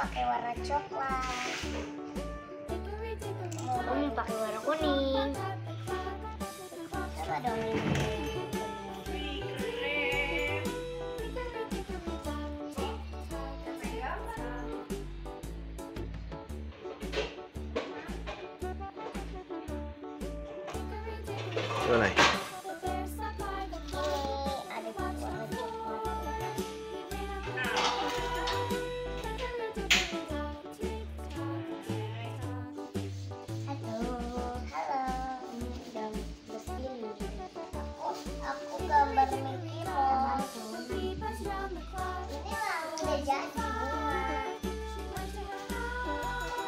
pakai warna coklat. Kamu pakai warna kuning. Coba dong. Ini Go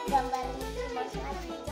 gambar